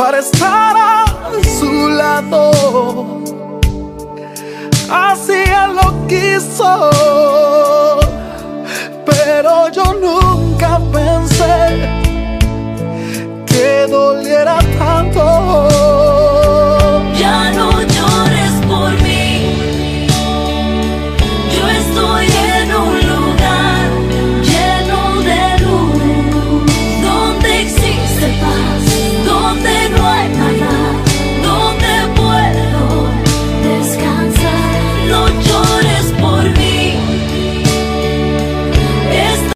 para estar a su lado. Así él lo quiso.